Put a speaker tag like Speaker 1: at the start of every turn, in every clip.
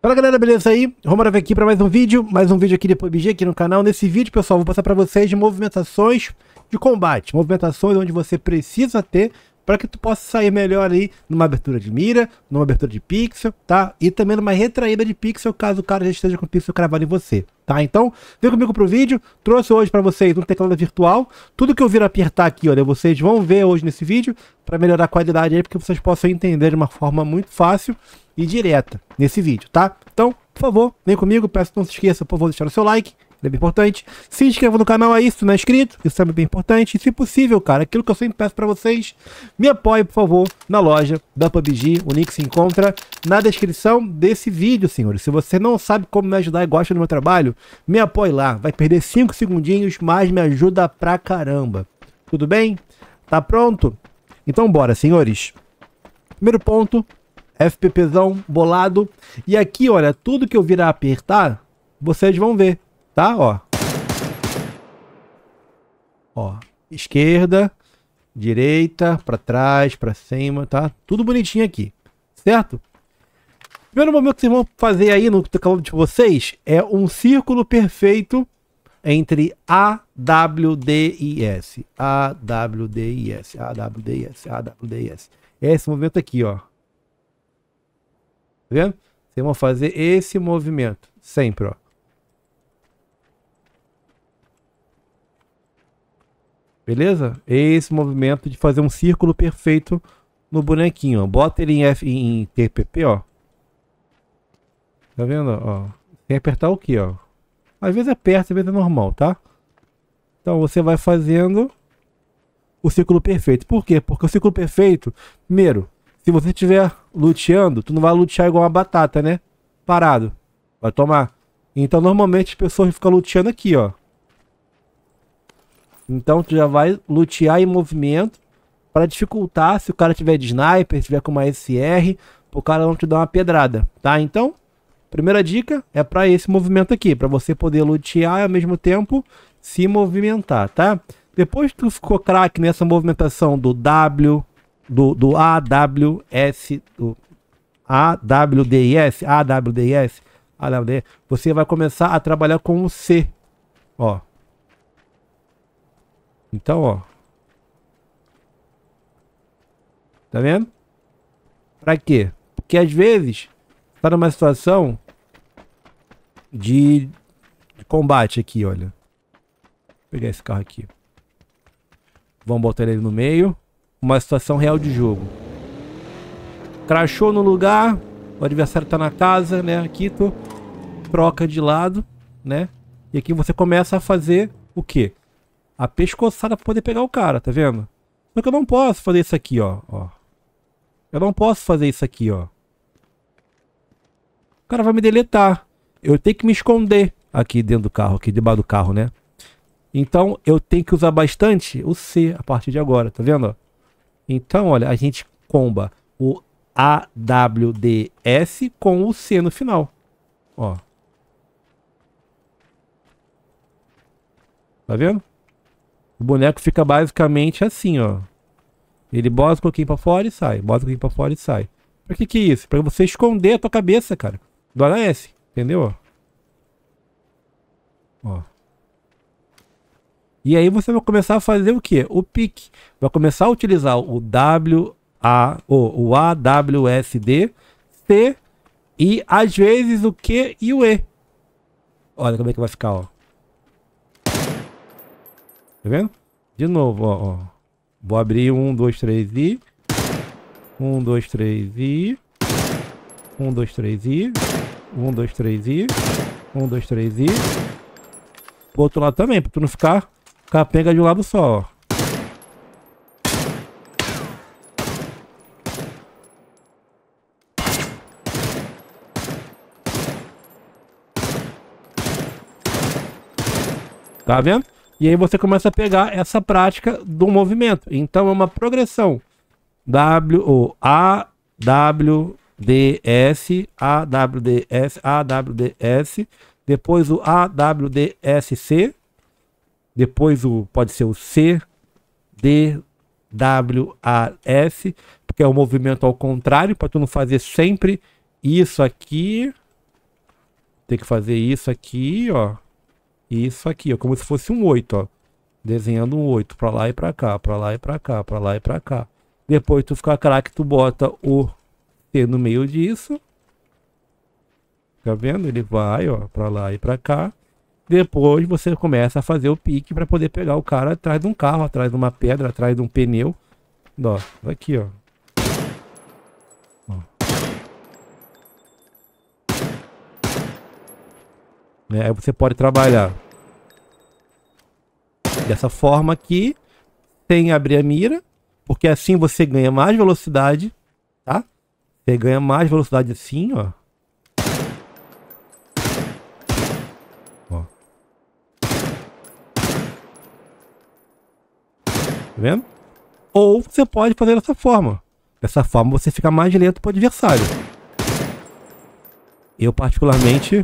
Speaker 1: Fala galera, beleza aí? Romero aqui para mais um vídeo, mais um vídeo aqui de PUBG aqui no canal. Nesse vídeo, pessoal, vou passar para vocês de movimentações de combate, movimentações onde você precisa ter para que tu possa sair melhor aí numa abertura de mira, numa abertura de pixel, tá? E também numa retraída de pixel, caso o cara já esteja com o pixel cravado em você, tá? Então, vem comigo pro vídeo, trouxe hoje para vocês um teclado virtual, tudo que eu vir apertar aqui, olha, vocês vão ver hoje nesse vídeo, para melhorar a qualidade aí, porque vocês possam entender de uma forma muito fácil e direta nesse vídeo, tá? Então, por favor, vem comigo, peço que não se esqueça, por favor, deixar o seu like, é bem importante. Se inscreva no canal aí se não é inscrito, isso é bem importante. E se possível, cara, aquilo que eu sempre peço para vocês, me apoie, por favor, na loja da PUBG. O link se encontra na descrição desse vídeo, senhores. Se você não sabe como me ajudar e gosta do meu trabalho, me apoie lá. Vai perder 5 segundinhos, mas me ajuda pra caramba. Tudo bem? Tá pronto? Então bora, senhores. Primeiro ponto, FPPzão bolado. E aqui, olha, tudo que eu virar apertar, vocês vão ver tá? Ó. Ó, esquerda, direita, para trás, para cima, tá? Tudo bonitinho aqui, certo? Primeiro momento que vocês vão fazer aí no teclado de vocês é um círculo perfeito entre A, W, D e S. A, W, D e S. A, W, D e S. A, W, D e S. É esse movimento aqui, ó. Tá vendo? Vocês vão fazer esse movimento sempre, ó. Beleza? Esse movimento de fazer um círculo perfeito no bonequinho. Ó. Bota ele em, F, em TPP, ó. Tá vendo? Ó. Tem que apertar o que, ó. Às vezes aperta, às vezes é normal, tá? Então você vai fazendo o círculo perfeito. Por quê? Porque o círculo perfeito, primeiro, se você estiver luteando, tu não vai lutear igual uma batata, né? Parado. Vai tomar. Então normalmente as pessoas ficam luteando aqui, ó. Então tu já vai lutear em movimento para dificultar se o cara tiver de sniper, tiver com uma SR, o cara não te dar uma pedrada, tá? Então, primeira dica é para esse movimento aqui, para você poder lutear e ao mesmo tempo se movimentar, tá? Depois que tu ficou craque nessa movimentação do W, do, do AWS, do AWDS, AWDS, AWDS, você vai começar a trabalhar com o C, ó. Então, ó. Tá vendo? Pra quê? Porque às vezes tá numa situação de, de combate aqui, olha. Vou pegar esse carro aqui. Vamos botar ele no meio. Uma situação real de jogo. Crashou no lugar. O adversário tá na casa, né? Aqui tu troca de lado, né? E aqui você começa a fazer o quê? A pescoçada pra poder pegar o cara, tá vendo? Só que eu não posso fazer isso aqui, ó. ó. Eu não posso fazer isso aqui, ó. O cara vai me deletar. Eu tenho que me esconder aqui dentro do carro, aqui debaixo do carro, né? Então eu tenho que usar bastante o C a partir de agora, tá vendo? Então, olha, a gente comba o AWDS com o C no final. Ó. Tá vendo? O boneco fica basicamente assim, ó. Ele bota um pouquinho pra fora e sai. Bota um pouquinho pra fora e sai. Pra que que é isso? Pra você esconder a tua cabeça, cara. Do AS. Entendeu? Ó. E aí você vai começar a fazer o que? O pique. Vai começar a utilizar o W, A, o, o AWSD, C e às vezes o Q e o E. Olha como é que vai ficar, ó. Tá vendo? De novo, ó, ó. Vou abrir um, dois, três e... Um, dois, três e... Um, dois, três e... Um, dois, três e... Um, dois, três e... Pro outro lado também, pra tu não ficar capenga de um lado só, ó. Tá vendo? E aí você começa a pegar essa prática do movimento. Então é uma progressão. W, ou A, W, D, S, A, W, D, S, A, W, D, S. Depois o A, W, D, S, C. Depois o, pode ser o C, D, W, A, S. Porque é o movimento ao contrário, para tu não fazer sempre isso aqui Tem que fazer isso aqui, ó. Isso aqui, ó. Como se fosse um 8, ó. Desenhando um 8 pra lá e pra cá, pra lá e pra cá, pra lá e pra cá. Depois tu ficar craque, tu bota o T no meio disso. Tá vendo? Ele vai, ó, pra lá e pra cá. Depois você começa a fazer o pique para poder pegar o cara atrás de um carro, atrás de uma pedra, atrás de um pneu. Ó, aqui, ó. É, aí você pode trabalhar dessa forma aqui, sem abrir a mira, porque assim você ganha mais velocidade, tá? Você ganha mais velocidade assim, ó. Tá vendo? Ou você pode fazer dessa forma. Dessa forma você fica mais lento para o adversário. Eu particularmente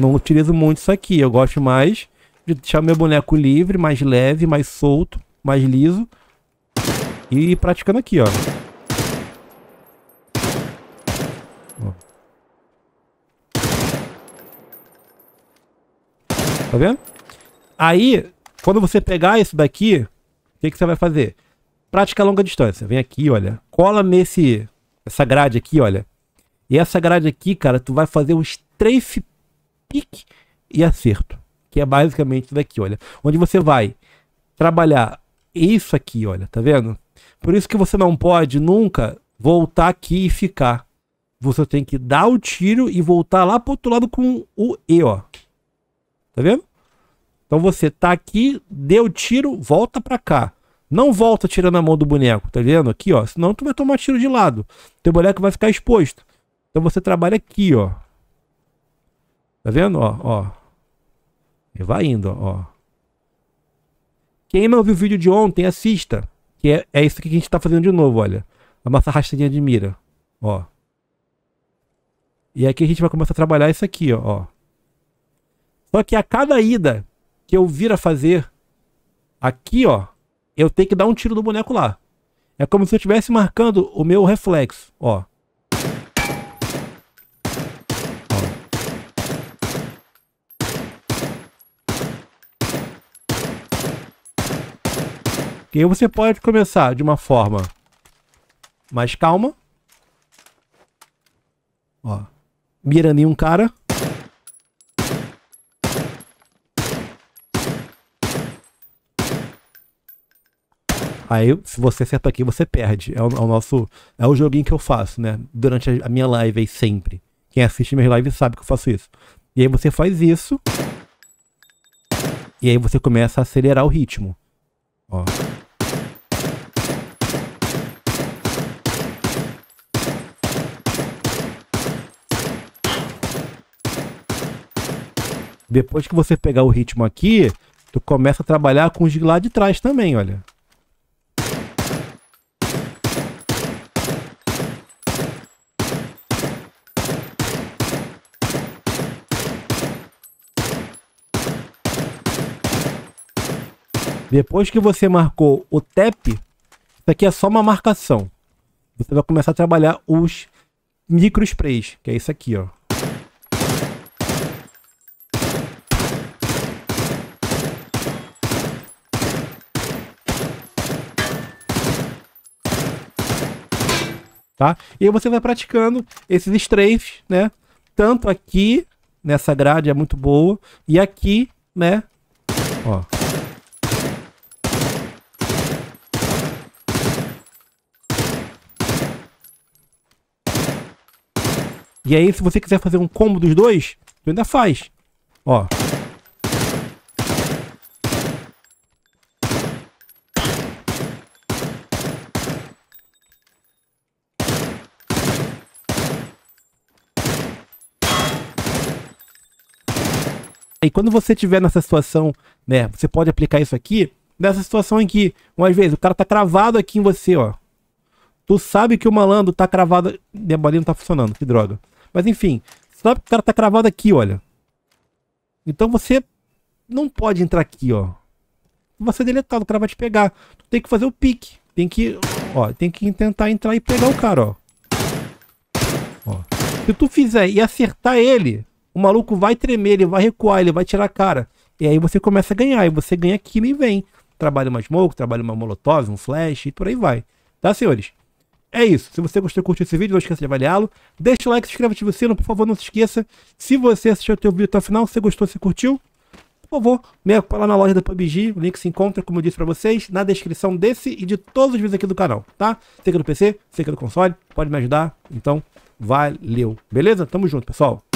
Speaker 1: não utilizo muito isso aqui. Eu gosto mais de deixar meu boneco livre, mais leve, mais solto, mais liso. E praticando aqui, ó. Tá vendo? Aí, quando você pegar isso daqui, o que, que você vai fazer? Prática a longa distância. Vem aqui, olha. Cola nesse. Essa grade aqui, olha. E essa grade aqui, cara, tu vai fazer um strafe pique e acerto. Que é basicamente isso daqui, olha. Onde você vai trabalhar isso aqui, olha. Tá vendo? Por isso que você não pode nunca voltar aqui e ficar. Você tem que dar o tiro e voltar lá pro outro lado com o E, ó. Tá vendo? Então você tá aqui, deu tiro, volta para cá. Não volta tirando a mão do boneco, tá vendo? Aqui, ó. Senão tu vai tomar tiro de lado. Teu boneco vai ficar exposto. Então você trabalha aqui, ó. Tá vendo? Ó, ó. E vai indo, ó. Quem não viu o vídeo de ontem, assista. Que é, é isso que a gente tá fazendo de novo, olha. A nossa rastrinha de mira. Ó. E aqui a gente vai começar a trabalhar isso aqui, ó. Só que a cada ida que eu vir a fazer aqui, ó, eu tenho que dar um tiro do boneco lá. É como se eu estivesse marcando o meu reflexo, ó. E aí você pode começar de uma forma mais calma. Ó. Mirando em um cara. Aí, se você acerta aqui, você perde. É o, é o, nosso. É o joguinho que eu faço, né? Durante a, a minha live aí sempre. Quem assiste minhas lives sabe que eu faço isso. E aí você faz isso. E aí você começa a acelerar o ritmo. Ó. Depois que você pegar o ritmo aqui, tu começa a trabalhar com os de lá de trás também, olha. Depois que você marcou o TEP, isso aqui é só uma marcação. Você vai começar a trabalhar os micro sprays, que é isso aqui, ó. Tá? E aí você vai praticando esses strays, né? Tanto aqui, nessa grade é muito boa, e aqui, né? Ó. E aí, se você quiser fazer um combo dos dois, tu ainda faz. Ó. E quando você estiver nessa situação, né, você pode aplicar isso aqui, nessa situação em que, uma vez, o cara tá cravado aqui em você, ó. Tu sabe que o malandro tá cravado. Minha bolinha não tá funcionando, que droga. Mas enfim, sabe que o cara tá cravado aqui, olha. Então você não pode entrar aqui, ó. Vai ser deletado, o cara vai te pegar. Tu tem que fazer o pique. Tem que, ó, tem que tentar entrar e pegar o cara, ó. ó. Se tu fizer e acertar ele, o maluco vai tremer, ele vai recuar, ele vai tirar a cara. E aí você começa a ganhar, e você ganha aquilo e vem. Trabalha uma smoke, trabalha uma molotov, um flash e por aí vai. Tá, senhores? É isso. Se você gostou, curtiu esse vídeo, não esqueça de avaliá-lo. Deixa o like, se inscreva, ativa o sino, por favor, não se esqueça. Se você assistiu o vídeo até o final, se gostou, se curtiu, por favor, me lá na loja da PUBG, o link se encontra, como eu disse para vocês, na descrição desse e de todos os vídeos aqui do canal, tá? Seja do PC, seja do console, pode me ajudar, então valeu. Beleza? Tamo junto, pessoal.